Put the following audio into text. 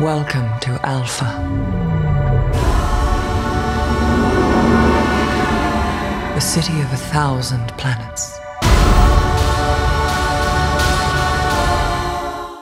Welcome to Alpha. A city of a thousand planets.